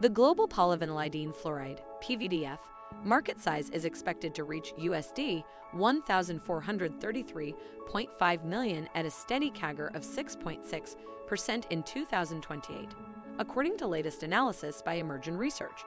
The global polyvinylidene fluoride, PVDF, market size is expected to reach USD 1,433.5 million at a steady CAGR of 6.6% in 2028, according to latest analysis by Emergen Research.